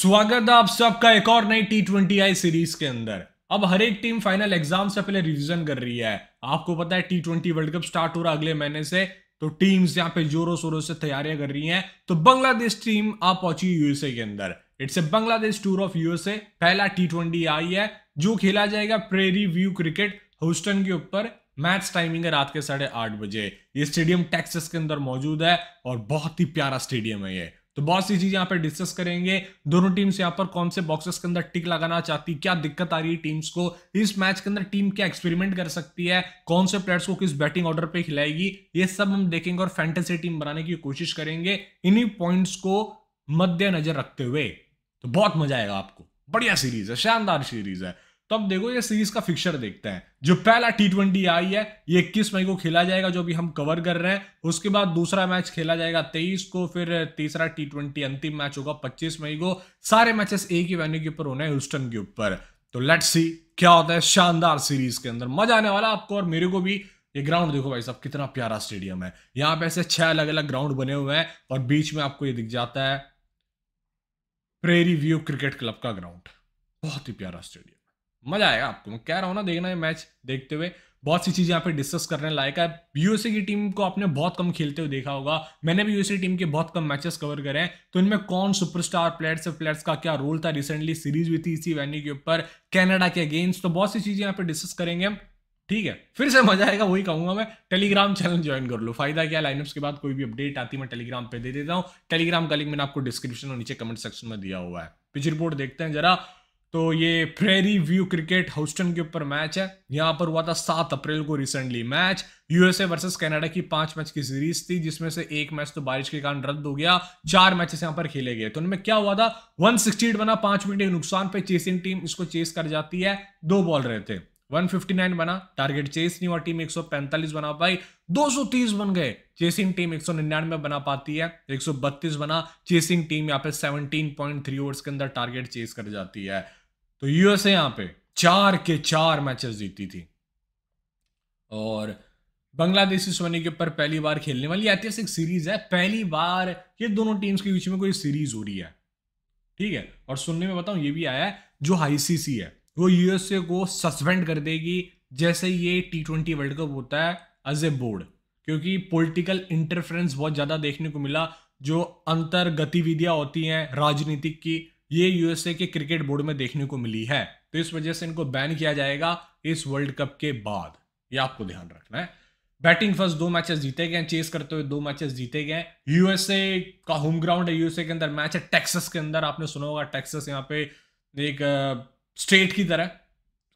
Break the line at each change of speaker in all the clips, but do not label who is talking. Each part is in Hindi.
स्वागत है आप सबका एक और नई टी ट्वेंटी आई सीरीज़ के अंदर। अब हर एक टीम फाइनल एग्ज़ाम से पहले रिवीजन कर रही है। आपको पता है T twenty world cup start हो रहा अगले महीने से तो टीम्स यहाँ पे जोरों शोरों से तैयारियाँ कर रही हैं। तो बांग्लादेश टीम आप पहुँची यूएसए के अंदर। It's a Bangladesh tour of USA पहला टी ट्वेंटी आई है, जो खेला जाएगा प्रेरी व्यू क्रिकेट ह्यूस्टन के ऊपर। मैच टाइमिंग है रात के साढ़े आठ बजे। ये स्टेडियम टेक्सास के अंदर मौजूद है, और बहुत ही प्यारा स्टेडियम है ये। तो बहुत सी चीज़ यहाँ पर डिस्कस करेंगे। दोनों टीम्स यहाँ पर कौन से बॉक्सेस के अंदर टिक लगाना चाहती, क्या दिक्कत आ रही है टीम्स को, इस मैच के अंदर टीम क्या एक्सपेरिमेंट कर सकती है, कौन से प्लेयर्स को किस बैटिंग ऑर्डर पे खिलाएगी, ये सब हम देखेंगे और फैंटेसी टीम बनाने की कोशिश करेंगे इन्हीं पॉइंट्स को मद्देनजर रखते हुए। तो बहुत मज़ा आएगा आपको। बढ़िया सीरीज़ है, शानदार सीरीज़ है। तो अब देखो ये सीरीज़ का फिक्चर देखते हैं। जो पहला टी ट्वेंटी आई है, ये इक्कीस मई को खेला जाएगा, जो भी हम कवर कर रहे हैं। उसके बाद दूसरा मैच खेला जाएगा तेईस को, फिर तीसरा टी ट्वेंटी अंतिम मैच होगा पच्चीस मई को। सारे मैचेस एक ही वेन्यू के ऊपर होने हैं ह्यूस्टन के ऊपर। तो लेट्स सी क्या होता है शानदार सीरीज़ के अंदर। मज़ा आने वाला आपको और मेरे को भी। ये ग्राउंड देखो भाई साहब, कितना प्यारा स्टेडियम है। यहाँ पे ऐसे छह अलग अलग ग्राउंड बने हुए हैं और बीच में आपको ये दिख जाता है प्रेरी व्यू क्रिकेट क्लब का ग्राउंड बहुत ही प्यारा स्टेडियम मज़ा आएगा आपको। मैं कह रहा हूँ ना, देखना है मैच देखते हुए। बहुत सी चीज़ें यहाँ पे डिस्कस करने लायक है। यूएसए की टीम को आपने बहुत कम खेलते हुए देखा होगा। मैंने भी यूएसए टीम के बहुत कम मैचेस कवर करे हैं। तो इनमें कौन सुपरस्टार प्लेयर्स प्लेयर्स का क्या रोल था? रिसेंटली सीरीज़ भी थी इसी वेन्यू के ऊपर। कैनेडा के अगेंस्ट तो बहुत सी चीज़ें यहाँ पे डिस्कस करेंगे हम। ठीक है, फिर से मज़ा आएगा, वही कहूँगा मैं। टेलीग्राम चैनल ज्वाइन कर लो। फ़ायदा क्या लाइनअप्स के बाद कोई भी अपडेट आती मैं टेलीग्राम पे दे देता हूँ। टेलीग्राम का लिंक मैंने आपको डिस्क्रिप्शन और नीचे कमेंट सेक्शन में दिया हुआ है। पिच रिपोर्ट देखते हैं जरा। तो ये प्रेरी व्यू क्रिकेट हाउस्टन के ऊपर मैच है। यहाँ पर हुआ था सात अप्रैल को recently match USA versus Canada की पाँच मैच की सीरीज़ थी, जिसमें से एक मैच तो बारिश के कारण रद्द हो गया। चार मैचेस यहाँ पर खेले गए। तो उनमें क्या हुआ था? वन सिक्सटी बना, पाँच मिनट के नुकसान पे चेसिंग टीम इसको चेस कर जाती है। दो बॉल रहे थे। 159 बना टारगेट चेस नहीं हुआ। टीम 145 बना पाई। 230 बन गए। चेसिंग टीम 199 बना पाती है। 132 बना। चेसिंग टीम यहाँ पे 17.3 ओवर्स के अंदर टारगेट चेस कर जाती है। तो यूएसए यहाँ पे चार के चार मैचेस जीती थी। और बांग्लादेश इस के ऊपर पहली बार खेलने वाली ऐतिहासिक सीरीज़ है। पहली बार ये दोनों टीम्स के बीच में कोई सीरीज़ हो रही है। ठीक है? और सुनने में बताऊँ, ये भी आया है, जो आईसीसी है, वो यूएसए को सस्पेंड कर देगी, जैसे ये टी ट्वेंटी वर्ल्ड कप होता है एज ए बोर्ड क्योंकि पॉलिटिकल इंटरफेरेंस बहुत ज़्यादा देखने को मिला, जो अंतर गतिविधियाँ होती हैं, राजनीतिक की ये यूएसए के क्रिकेट बोर्ड में देखने को मिली है। तो इस वजह से इनको बैन किया जाएगा इस वर्ल्ड कप के बाद। ये आपको ध्यान रखना है। बैटिंग फ़र्स्ट दो मैचेस जीते गए चेस करते हुए दो मैचेस जीते गए यूएसए का होम ग्राउंड है यूएसए के अंदर मैच है टेक्सास के अंदर, आपने सुना होगा टेक्सास यहाँ पे एक स्टेट की तरह।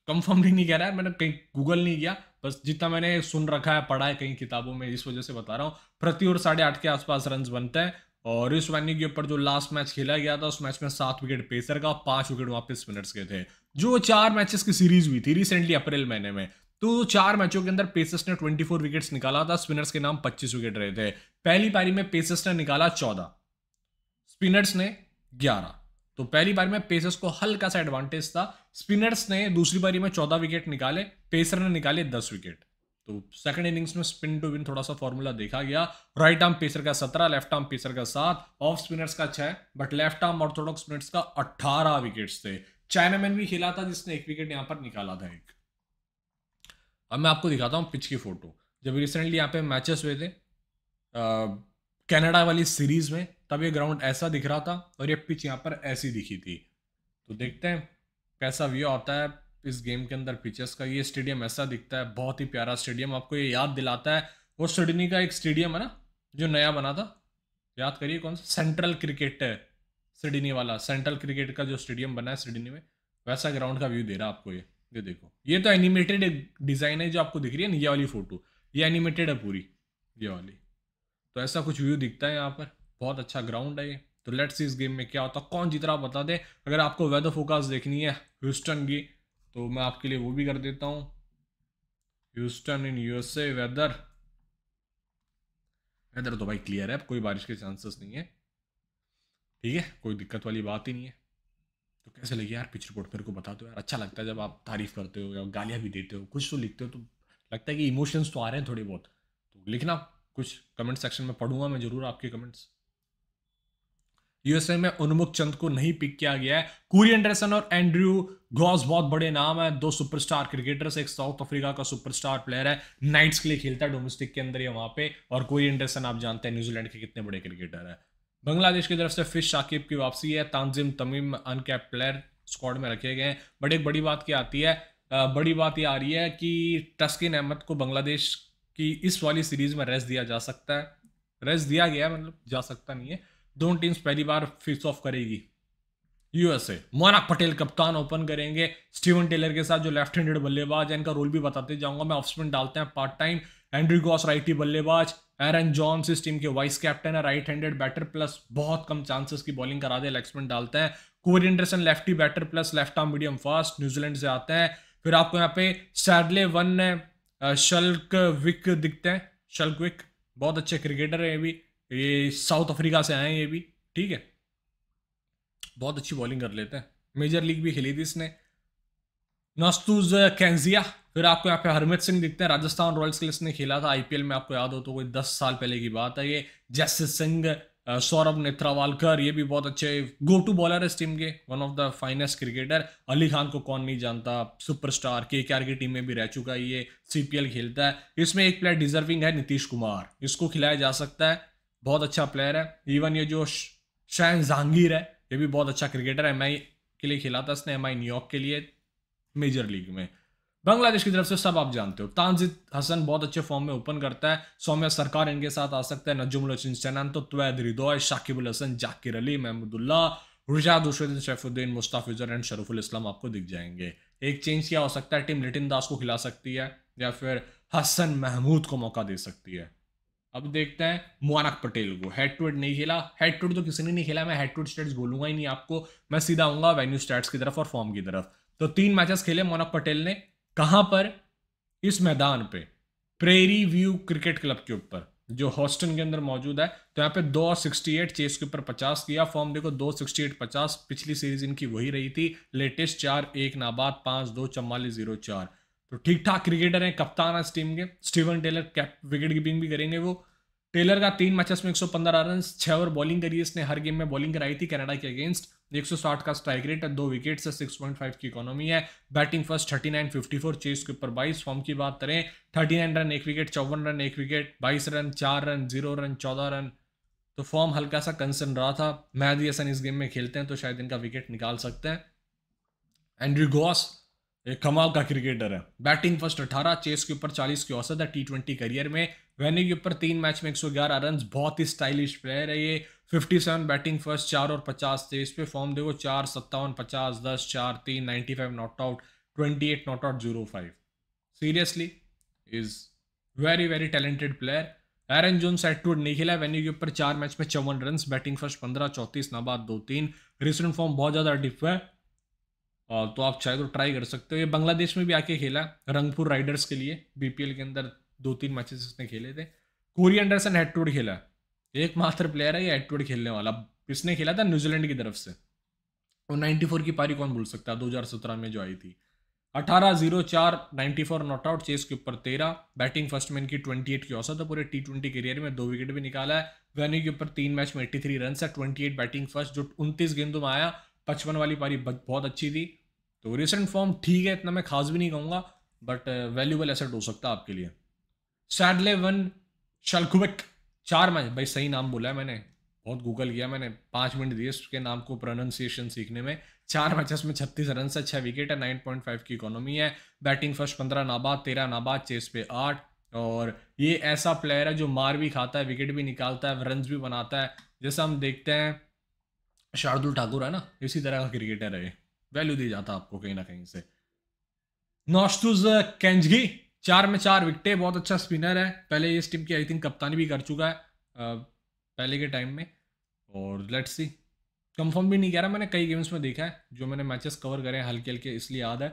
कंफर्मली नहीं कह रहा है, मैंने कहीं गूगल नहीं किया, बस जितना मैंने सुन रखा है, पढ़ा है कई किताबों में, इस वजह से बता रहा हूँ। प्रति और साढ़े आठ के आसपास रन बनते हैं। और इस वेन्यू के ऊपर जो लास्ट मैच खेला गया था, उस मैच में सात विकेट पेसर का, पाँच विकेट वहाँ स्पिनर्स के थे। जो चार मैचेस की सीरीज़ हुई थी रिसेंटली अप्रैल महीने में तो चार मैचों के अंदर पेसर्स ने 24 विकेट्स निकाला था स्पिनर्स के नाम 25 विकेट रहे थे। पहली पारी में पेसर्स ने निकाला 14 स्पिनर्स ने 11 तो पहली बार में पेसर्स को हल्का सा एडवांटेज था स्पिनर्स ने दूसरी बारी में 14 विकेट निकाले पेसर ने निकाले 10 विकेट तो सेकंड इनिंग्स में स्पिन टू विन थोड़ा सा फॉर्मूला देखा गया। राइट आर्म पेसर का सत्रह लेफ़्ट आर्म पेसर का सात। ऑफ़ स्पिनर्स का छह but left arm orthodox spinners का अट्ठारह विकेट्स थे। चाइनामैन भी खेला था जिसने एक विकेट यहाँ पर निकाला था एक। अब मैं आपको दिखाता हूँ पिच की फ़ोटो जब रिसेंटली यहाँ पे मैचेस हुए थे कनाडा वाली सीरीज़ में, तब ये ग्राउंड ऐसा दिख रहा था और ये पिच यहाँ पर ऐसी दिखी थी। तो देखते हैं, कैसा व्यू आता है। इस गेम के अंदर पिचेस का। ये स्टेडियम ऐसा दिखता है, बहुत ही प्यारा स्टेडियम। आपको ये याद दिलाता है, वो सिडनी का एक स्टेडियम है ना, जो नया बना था। याद करिए कौन सा? सेंट्रल क्रिकेट है सिडनी वाला। सेंट्रल क्रिकेट का जो स्टेडियम बना है सिडनी में, वैसा ग्राउंड का व्यू दे रहा है आपको ये। ये देखो। ये तो एनिमेटेड एक डिज़ाइन है जो आपको दिख रही है ये वाली फ़ोटो ये एनिमेटेड है पूरी, ये वाली। तो ऐसा कुछ व्यू दिखता है यहाँ पर। बहुत अच्छा ग्राउंड है ये। तो लेट्स इस गेम में क्या होता कौन जीत रहा बता दें। अगर आपको वेदर फोकास देखनी है ह्यूस्टन की तो मैं आपके लिए वो भी कर देता हूँ। Houston in USA weather weather तो भाई क्लियर है कोई बारिश के चांसेस नहीं है। ठीक है, कोई दिक्कत वाली बात ही नहीं है। तो कैसे लगी यार पिच रिपोर्ट मेरे को बता दो यार। अच्छा लगता है जब आप तारीफ़ करते हो या गालियाँ भी देते हो। कुछ तो लिखते हो तो लगता है कि इमोशंस तो आ रहे हैं थोड़े बहुत। तो लिखना, कुछ कमेंट सेक्शन में पढ़ूँगा मैं ज़रूर आपके कमेंट्स यूएसए में उन्मुख चंद को नहीं पिक किया गया है। कुरी एंडरसन और एंड्रयू गॉस बहुत बड़े नाम है। दो सुपरस्टार क्रिकेटर्स एक साउथ अफ्रीका का सुपरस्टार प्लेयर है। नाइट्स के लिए खेलता है डोमेस्टिक के अंदर या वहाँ पे। और कुरी एंडरसन आप जानते हैं न्यूजीलैंड के कितने बड़े क्रिकेटर है। बांग्लादेश की तरफ़ से फ़िश शाकिब की वापसी है। Tanzim Tamim uncapped player squad में रखे गए हैं। बट एक बड़ी बात क्या आती है? बड़ी बात ये आ रही है कि टस्किन अहमद को बांग्लादेश की इस वाली सीरीज़ में रेस्ट दिया जा सकता है। रेस्ट दिया गया मतलब जा सकता नहीं है। दोनों टीम्स पहली बार फेस ऑफ़ करेगी। यूएसए मोनाक पटेल कप्तान ओपन करेंगे। स्टीवन टेलर के साथ जो लेफ़्ट हैंडेड बल्लेबाज है, इनका रोल भी बताते जाऊँगा। मैं ऑफ़ डालते हैं part time Andries Gous righty बल्लेबाज। एरन जॉन्स इस टीम के वाइस कैप्टन है राइट हैंडेड बैटर प्लस बहुत कम चांसेस की बॉलिंग करा दे एक्सपेंट डालते हैं। Corey Anderson lefty batter plus left arm medium fast New Zealand से आते हैं। फिर आपको यहाँ पे सैडले वन शल्क विक दिखते हैं। शल्क विक बहुत अच्छे क्रिकेटर है ये भी। ये साउथ अफ्रीका से आए हैं ये भी, ठीक है? बहुत अच्छी बॉलिंग कर लेते हैं। मेजर लीग भी खेली थी इसने। नस्तूज कैंजिया फिर आपको यहाँ पे हरमित सिंह दिखते हैं। राजस्थान रॉयल्स के लिए इसने खेला था। आईपीएल में आपको याद हो तो कोई दस साल पहले की बात है ये। जैसे सिंह सौरभ नेत्रावालकर, ये भी बहुत अच्छे गो टू बॉलर है इस टीम के। One of the finest cricketer Ali Khan को कौन नहीं जानता? सुपरस्टार के की टीम में भी रह चुका है ये। सीपीएल खेलता है। इसमें एक प्लेयर डिजर्विंग है, नीतीश कुमार। इसको खिलाया जा सकता है। बहुत अच्छा प्लेयर है। इवन ये जो शायन जहांगीर है, ये भी बहुत अच्छा क्रिकेटर है। एम के लिए खेला था इसने एम न्यूयॉर्क के लिए मेजर लीग में। बांग्लादेश की तरफ़ से सब आप जानते हो। तानजिद हसन बहुत अच्छे फॉर्म में ओपन करता है। सौम्या सरकार इनके साथ आ सकता है। नजुमुल सैनान तो त्वैद रिदोय शाकिबुल हसन जाकिर अली महमूदुल्ला रुजाद हुसैन शैफुद्दीन मुस्ताफिजर एंड शरफुल इस्लाम आपको दिख जाएँगे। एक चेंज क्या हो सकता है। टीम लिटिन दास को खिला सकती है या फिर हसन महमूद को मौका दे सकती है। अब देखते हैं मुआनक पटेल को। हेड टू हेड नहीं खेला। हेड टू तो किसी ने नहीं खेला। मैं हेड टू स्टेट्स बोलूँगा ही नहीं आपको। मैं सीधा आऊँगा वेन्यू स्टैट्स की तरफ़ और फॉर्म की तरफ़। तो तीन मैचेस खेले मोनक पटेल ने। कहाँ पर? इस मैदान पे। प्रेरी व्यू क्रिकेट क्लब के ऊपर, जो हॉस्टन के अंदर मौजूद है। तो यहाँ पे दो सिक्सटी एट चेस के ऊपर पचास किया। फॉर्म देखो, दो सिक्सटी एट पचास, पिछली सीरीज़ इनकी वही रही थी। लेटेस्ट चार, एक नाबाद, पाँच, दो, चौवालीस ज़ीरो चार। तो ठीक ठाक क्रिकेटर हैं, कप्तान है इस टीम के। Steven Taylor cap wicket keeping भी करेंगे वो। टेलर का तीन मैचेस में 115 रन छह ओवर बॉलिंग करी इसने। हर गेम में बॉलिंग कराई थी कनाडा के अगेंस्ट 160 का स्ट्राइक रेट है, दो विकेट से 6.5 की इकोनॉमी है। बैटिंग फ़र्स्ट 39 54 चेस के ऊपर 22 फॉर्म की बात करें 39 रन एक विकेट चौवन रन एक विकेट 22 रन चार रन ज़ीरो रन चौदह रन तो फॉर्म हल्का सा कंसर्न रहा था। महदी हसन इस गेम में खेलते हैं तो शायद इनका विकेट निकाल सकते हैं। एंड्री गॉस एक कमाल का क्रिकेटर है। बैटिंग फ़र्स्ट 18 चेस के ऊपर 40 की औसत है टी ट्वेंटी करियर में। वेन्यू के ऊपर तीन मैच में 111 रन बहुत ही स्टाइलिश प्लेयर है ये। 57 बैटिंग फ़र्स्ट चार और 50 चेस पे फॉर्म देखो, चार, सत्तावन, पचास, दस, चार, तीन ninety five not out twenty eight not out zero five seriously is very very talented player Aaron Jones सेटवुड नहीं खेला वेन्यू के ऊपर चार मैच में चौवन रन बैटिंग फ़र्स्ट पंद्रह, चौंतीस, नाबाद दो, तीन। रिसेंट फॉर्म बहुत ज़्यादा डिफ है। तो आप चाहे तो ट्राई कर सकते हो। ये बांग्लादेश में भी आके खेला, रंगपुर राइडर्स के लिए बीपीएल के अंदर दो तीन मैचेस इसने खेले थे। कोरी एंडरसन हेड खेला। एक मात्र प्लेयर है ये हेड खेलने वाला। इसने खेला था न्यूजीलैंड की तरफ़ से। और 94 की पारी कौन भूल सकता? है 2017 में जो आई थी। 18 ज़ीरो चार 94 नॉट आउट चेस के ऊपर तेरह। बैटिंग फ़र्स्ट मैन की 28 की औसत है पूरे टी ट्वेंटी करियर में। दो विकेट भी निकाला है। वेन्यू के ऊपर तीन मैच में 83 रन है। 28 बैटिंग फ़र्स्ट जो उनतीस गेंदों में आया। पचपन वाली पारी बहुत अच्छी थी। तो रिसेंट फॉर्म ठीक है, इतना मैं खास भी नहीं कहूँगा बट वैल्यूबल एसेट हो सकता है आपके लिए। सैडले वन शलकुबिक चार मैच भाई सही नाम बोला है मैंने। बहुत गूगल किया मैंने, पाँच मिनट दिए उसके नाम को प्रोनाउंसिएशन सीखने में। चार मैचेस में छत्तीस रन से छः विकेट है नाइन पॉइंट फाइव की इकोनॉमी है। बैटिंग फ़र्स्ट पंद्रह नाबाद, तेरह नाबाद चेस पे आठ। और ये ऐसा प्लेयर है जो मार भी खाता है विकेट भी निकालता है रन भी बनाता है। जैसा हम देखते हैं शार्दुल ठाकुर है ना? इसी तरह का क्रिकेटर है वैल्यू दी जाता आपको कहीं ना कहीं से। नॉस्टूज कैंजगी चार में चार विकटे बहुत अच्छा स्पिनर है। पहले इस टीम की आई थिंक कप्तानी भी कर चुका है पहले के टाइम में। और लेट्स सी कंफर्म भी नहीं कह रहा मैंने, कई गेम्स में देखा है, जो मैंने मैचेस कवर करे हैं, हल्के हल्के, इसलिए याद है।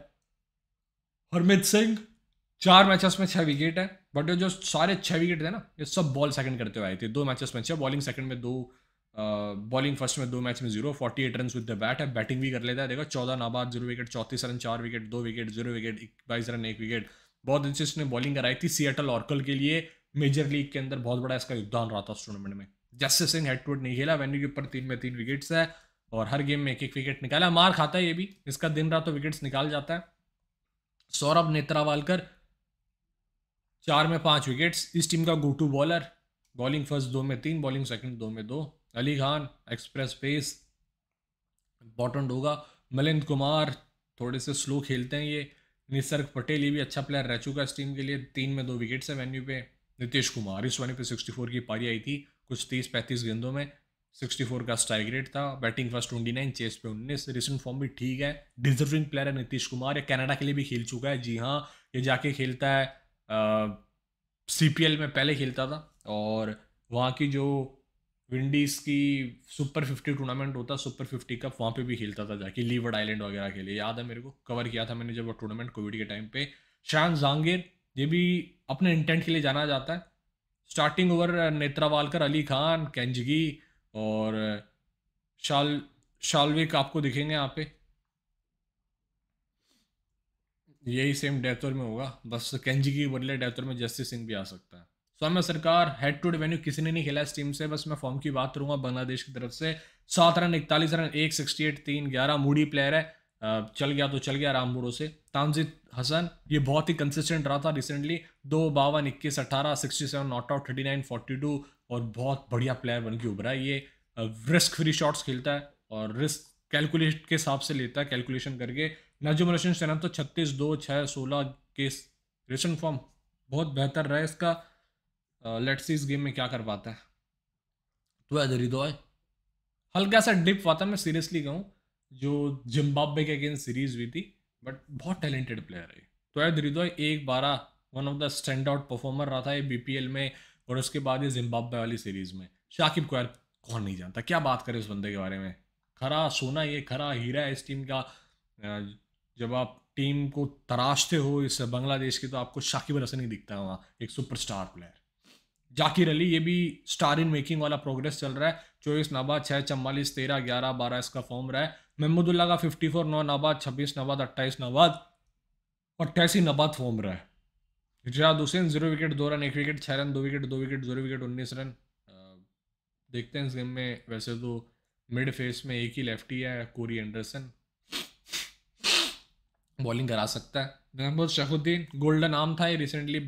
हरमित सिंह चार मैचेस में छह विकेट है। बट जो सारे छह विकेट थे ना, ये सब बॉल सेकंड करते हुए आए थे। दो मैचेस में छह बॉलिंग सेकंड में दो बॉलिंग फ़र्स्ट में दो मैच में zero forty eight run with the bat है बैटिंग भी कर लेता है। देखो, चौदह नाबाद, ज़ीरो विकेट चौंतीस रन चार विकेट दो विकेट ज़ीरो विकेट बाईस रन एक विकेट बहुत अच्छी उसने बॉलिंग कराई थी सियाटल ऑर्कल के लिए। मेजर लीग के अंदर बहुत बड़ा इसका योगदान रहा था उस टूर्नामेंट में। जस्टिस सिंह हेड टू हेड नहीं खेला वेन्यू के ऊपर तीन में तीन विकेट्स है और हर गेम में एक एक विकेट निकाला। मार खाता है ये भी। इसका दिन रात तो विकेट्स निकाल जाता है। सौरभ नेत्रावालकर, चार में पाँच विकेट्स इस टीम का go to bowler bowling first दो में तीन बॉलिंग सेकंड दो में दो। Ali Khan, express pace important होगा मिलिंद कुमार, थोड़े से स्लो खेलते हैं ये। निसर्ग पटेल, ये भी अच्छा प्लेयर रह चुका है इस टीम के लिए। तीन में दो विकेट्स है वेन्यू पे। नीतीश कुमार, इस वानी पे सिक्सटी फोर की पारी आई थी कुछ तीस पैंतीस गेंदों में। सिक्सटी फोर का स्ट्राइक रेट था batting first twenty nine chase पे उन्नीस। रिसेंट फॉर्म भी ठीक है। डिजर्विंग प्लेयर है नीतीश कुमार, ये कनाडा के लिए भी खेल चुका है। जी हाँ ये जाके खेलता है सी पी एल में पहले खेलता था और वहाँ की जो विंडीज़ की सुपर फिफ्टी टूर्नामेंट होता, सुपर फिफ्टी कप, वहाँ पे भी खेलता था जाके, लीवर्ड आइलैंड वगैरह के लिए। याद है मेरे को? कवर किया था मैंने जब वो टूर्नामेंट कोविड के टाइम पे। शान जहांगीर ये भी अपने इंटेंट के लिए जाना जाता है। स्टार्टिंग ओवर नेत्रावालकर, अली खान, कैंजगी और शाल, शालविक आपको दिखेंगे यहाँ पे। यही सेम डेथर में होगा। बस कैंजगी बदले डेथर में जस्टिस सिंह भी आ सकता है। सौम्य सरकार हेड टू वेन्यू किसी ने नहीं खेला इस टीम से, बस मैं फॉर्म की बात करूँगा बांग्लादेश की तरफ़ से। सात रन, इकतालीस रन, एक सिक्सटी एट तीन ग्यारह मूडी प्लेयर है। चल गया तो चल गया रामपुरों से तानजिद हसन, ये बहुत ही कंसिस्टेंट रहा था रिसेंटली दो बावन, इक्कीस अट्ठारह sixty seven not out thirty nine forty two और बहुत बढ़िया प्लेयर बन के उभरा है। ये रिस्क फ्री शॉट्स खेलता है और रिस्क कैलकुलेट के हिसाब से लेता है कैलकुलेशन करके। नजम रोशन सैनम तो छत्तीस दो छः सोलह, के रिसेंट फॉर्म बहुत बेहतर रहा है इसका। लेट्स सी इस गेम में क्या कर पाता है। तो है हल्का सा डिप हुआ था मैं सीरियसली कहूँ जो जिम्बाब्वे के अगेंस्ट सीरीज़ हुई थी बट बहुत टैलेंटेड प्लेयर है तो यार रिदोय एक बारह one of the stand out performer रहा था ये बीपीएल में और उसके बाद ये जिम्बाब्वे वाली सीरीज़ में। शाकिब को यार कौन नहीं जानता क्या बात करें उस बंदे के बारे में। खरा सोना ये खरा हीरा है इस टीम का। जब आप टीम को तराशते हो इस बांग्लादेश की तो आपको शाकिब रसन ही दिखता है वहाँ एक सुपरस्टार प्लेयर जाकिर अली, ये भी स्टार इन मेकिंग वाला प्रोग्रेस चल रहा है। चौबीस नाबाद छः चम्बालीस तेरह ग्यारह, बारह इसका फॉर्म रहा है। महमूदुल्ला का फिफ्टी फोर नौ नाबाद छब्बीस नबाद अट्ठाईस नबाद अट्ठाईसी नबाद फॉर्म रहा है। इजाद हुसैन ज़ीरो विकेट दो रन, एक विकेट छः रन, दो विकेट दो विकेट ज़ीरो विकेट उन्नीस रन। देखते हैं इस गेम में। वैसे तो मिड फेस में एक ही लेफ्टी है कोरी एंडरसन बॉलिंग करा सकता है। मोहम्मद शफुद्दीन गोल्डन आर्म था ये रिसेंटली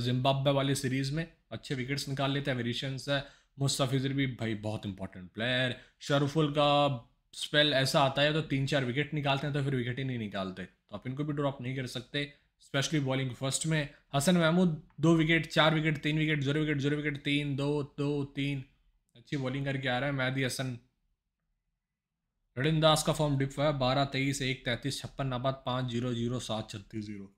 जिम्बाब्वे वाली सीरीज़ में अच्छे विकेट्स निकाल लेते हैं वेरिएशंस है मुस्तफ़िजर भी भाई बहुत इंपॉर्टेंट प्लेयर शरफुल का स्पेल ऐसा आता है तो तीन चार विकेट निकालते हैं तो फिर विकेट ही नहीं निकालते. तो आप इनको भी ड्रॉप नहीं कर सकते स्पेशली बॉलिंग फ़र्स्ट में. हसन महमूद दो विकेट चार विकेट तीन wicket zero wicket zero wicket तीन, दो दो, तीन. अच्छी बॉलिंग करके आ रहा है मैदी हसन रड़िंदास का फॉर्म डिप हुआ है, बारह तेईस, एक तैंतीस, छप्पन नाबाद पाँच, ज़ीरो ज़ीरो, सात, छत्तीस, ज़ीरो.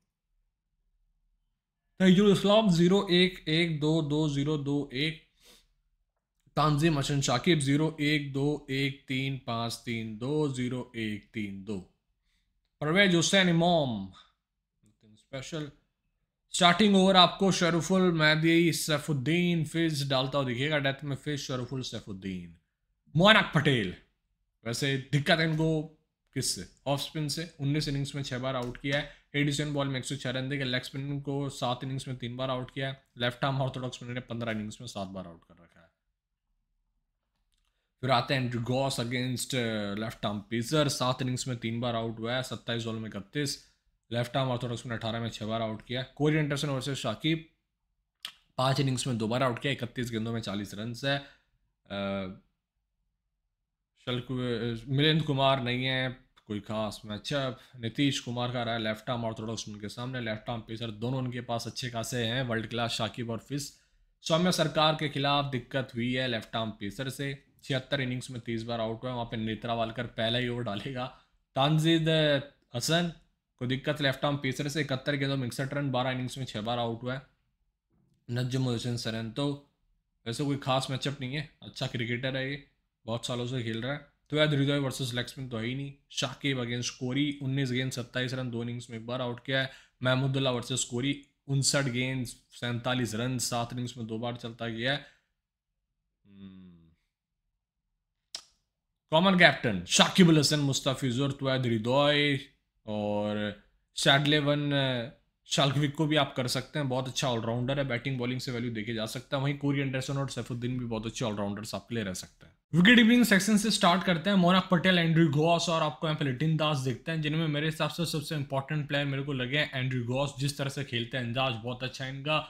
तजुल इस्लाम ज़ीरो एक एक दो दो ज़ीरो दो एक, तानजीम हसन शाकिब ज़ीरो एक दो एक तीन पाँच तीन दो ज़ीरो एक तीन दो। परवेज हुसैन इमाम स्पेशल स्टार्टिंग ओवर आपको शरफुल मैदी सैफुद्दीन फिज डालता हुआ दिखेगा डेथ में फिज शरफुल सैफुद्दीन। मोहनक पटेल, वैसे दिक्कत है इनको किससे? ऑफ़ स्पिन से। उन्नीस इनिंग्स में छः बार आउट किया है। एडिसन बॉल में एक सौ छः रन लेग स्पिन को सात इनिंग्स में तीन बार आउट किया है। लेफ़्ट आर्म ऑर्थोडॉक्स स्पिनर ने पंद्रह इनिंग्स में सात बार आउट कर रखा है। फिर आते हैं Gous against left arm pacer सात इनिंग्स में तीन बार आउट हुआ है। सत्ताईस बॉल में इकतीस। लेफ़्ट आर्म ऑर्थोडॉक्स ने अठारह में छः बार आउट किया कोरी एंडरसन वर्सेज शाकिब पाँच इनिंग्स में दो बार आउट किया इकतीस गेंदों में चालीस रन है। मिलिंद कुमार नहीं है। कोई खास मैचअप नीतीश कुमार का रहा है लेफ़्ट आर्म ऑर्थोडॉक्स उनके सामने। लेफ़्ट आर्म पेसर दोनों उनके पास अच्छे खासे हैं। वर्ल्ड क्लास शाकिब और फिस। सौम्य सरकार के खिलाफ दिक्कत हुई है लेफ़्ट आर्म पेसर से। छिहत्तर इनिंग्स में तीस बार आउट हुआ है। वहाँ पर नेत्रा वालकर पहला ही ओवर डालेगा। तानजीद हसन को दिक्कत लेफ़्ट आर्म पेसर से। इकहत्तर गेंदों में इकसठ रन, बारह इनिंग्स में छः बार आउट हुआ है। नजम हुसैन सरन तो वैसे कोई खास मैचअप नहीं है। अच्छा क्रिकेटर है ये। बहुत सालों से खेल रहा है। तो यार हृदय वर्सेस लक्ष्मण तो है ही नहीं। शाकिब अगेंस्ट कोरी उन्नीस गेंद सत्ताईस रन दो इनिंग्स में एक बार आउट किया है। महमूदुल्ला वर्सेस कोरी उनसठ गेंद सैंतालीस रन सात इनिंग्स में दो बार चलता गया है। कॉमन कैप्टन शाकिबुल हसन मुस्तफिजुर तुद हृदय और शैडलेवन शाल्कविक को भी आप कर सकते हैं। बहुत अच्छा ऑलराउंडर है। बैटिंग बॉलिंग से वैल्यू देखे जा सकता है। वहीं कोरी एंडरसन और सैफुद्दीन भी बहुत अच्छे ऑलराउंडर्स आपके लिए रह सकते हैं। विकेट कीपिंग सेक्शन से स्टार्ट करते हैं। मोनाक पटेल एंड्रू गॉस और आपको यहाँ पे लिटिन दास देखते हैं, जिनमें मेरे हिसाब से सबसे इंपॉर्टेंट प्लेयर मेरे को लगे हैं एंड्रू गॉस जिस तरह से खेलते हैं, अंदाज बहुत अच्छा है। इनका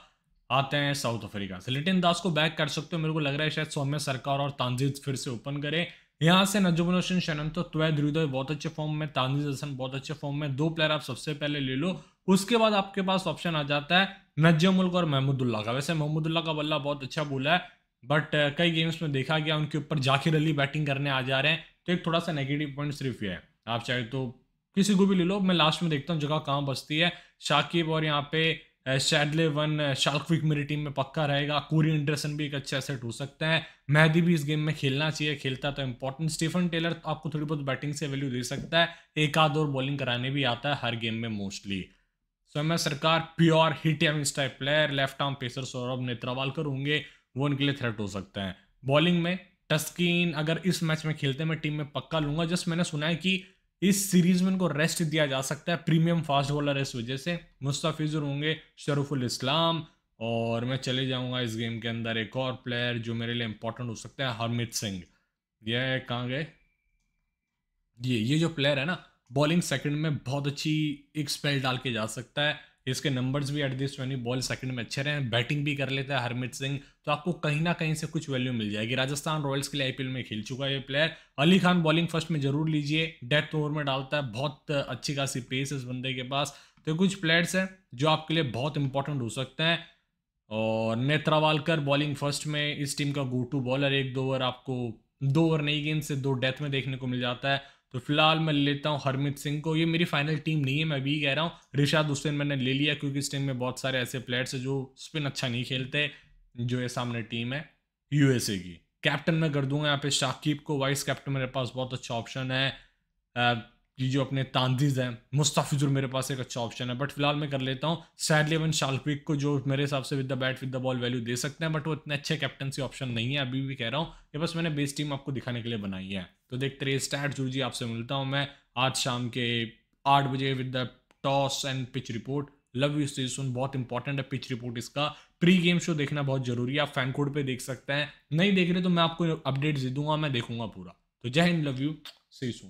आते हैं साउथ अफ्रीका से। लिटिन दास को बैक कर सकते हो, मेरे को लग रहा है शायद सौम्य सरकार और तानजीद फिर से ओपन करें। यहाँ से नजुमुल हुसैन, शनन तो त्वैद हृदय बहुत अच्छे फॉर्म में, तानजीद हसन बहुत अच्छे फॉर्म में। दो प्लेयर आप सबसे पहले ले लो, उसके बाद आपके पास ऑप्शन आ जाता है नजम मुल्क और महमूदुल्ला का। वैसे महमूदुल्ला का बल्ला बहुत अच्छा बोला है बट कई गेम्स में देखा गया, उनके ऊपर जाकिर अली बैटिंग करने आ जा रहे हैं। तो एक थोड़ा सा नेगेटिव पॉइंट सिर्फ़ ये है। आप चाहे तो किसी को भी ले लो। मैं लास्ट में देखता हूँ जगह कहाँ बसती है। शाकिब और यहाँ पे शैडले वन शार्कविक मेरी टीम में पक्का रहेगा। कोरी एंडरसन भी एक अच्छा सेट हो सकता है। मेहदी भी इस गेम में खेलना चाहिए। खेलता तो इंपॉर्टेंट स्टीफन टेलर तो आपको थोड़ी बहुत बैटिंग से वैल्यू दे सकता है। एक आध और बॉलिंग कराने भी आता है हर गेम में मोस्टली सो मैं सरकार pure hit एविंग type player left arm pacer Saurabh Netravalkar होंगे। वो उनके लिए थ्रेट हो सकते हैं। बॉलिंग में टस्किन अगर इस मैच में खेलते मैं टीम में पक्का लूँगा। जस्ट मैंने सुना है कि इस सीरीज़ में इनको रेस्ट दिया जा सकता है प्रीमियम फास्ट बॉलर इस वजह से। मुस्तफ़िजुर होंगे, शरूफुल इस्लाम, और मैं चले जाऊँगा इस गेम के अंदर एक और प्लेयर जो मेरे लिए इंपॉर्टेंट हो सकता है, हरमित सिंह। ये कहाँ गए? ये ये जो प्लेयर है ना बॉलिंग सेकंड में बहुत अच्छी एक स्पेल डाल के जा सकता है। इसके नंबर्स भी at this twenty ball second में अच्छे रहे हैं बैटिंग भी कर लेता है हरमित सिंह तो आपको कहीं ना कहीं से कुछ वैल्यू मिल जाएगी। राजस्थान रॉयल्स के लिए आईपीएल में खेल चुका है ये player Ali Khan bowling first में ज़रूर लीजिए डेथ ओवर में डालता है, बहुत अच्छी खासी पेस इस बंदे के पास। तो कुछ प्लेयर्स हैं जो आपके लिए बहुत इंपॉर्टेंट हो सकते हैं। और नेत्रावालकर बॉलिंग फ़र्स्ट में इस टीम का गो टू बॉलर एक दो ओवर आपको, दो ओवर नई गेंद से दो डेथ में देखने को मिल जाता है। तो फ़िलहाल मैं लेता हूँ हरमित सिंह को। ये मेरी फाइनल टीम नहीं है, मैं भी कह रहा हूँ। रिशाद हुसैन मैंने ले लिया क्योंकि इस टीम में बहुत सारे ऐसे प्लेयर्स हैं जो स्पिन अच्छा नहीं खेलते, जो ये सामने टीम है यूएसए की। कैप्टन मैं कर दूँगा यहाँ पे शाकिब को। वाइस कैप्टन मेरे पास बहुत अच्छा ऑप्शन है। ये जो अपने तांदिज हैं मुस्ताफिजुर मेरे पास एक अच्छा ऑप्शन है। बट फ़िलहाल मैं कर लेता हूँ सैड वन शालक्विक को, जो मेरे हिसाब से with the bat with the ball value दे सकते हैं बट वो इतने अच्छे कैप्टनसी ऑप्शन नहीं है। अभी भी कह रहा हूँ ये बस मैंने बेस टीम आपको दिखाने के लिए बनाई है। तो देखते रहिए स्टैट जुड़ जी आपसे मिलता हूँ मैं। आज शाम के आठ बजे with the toss and pitch report love you see soon बहुत इंपॉर्टेंट है पिच रिपोर्ट इसका। प्री गेम शो देखना बहुत ज़रूरी है, आप फ़ैन कोड पे देख सकते हैं। नहीं देख रहे तो मैं आपको अपडेट दे दूँगा, मैं देखूँगा पूरा। तो जय हिंद लव यू सी सुन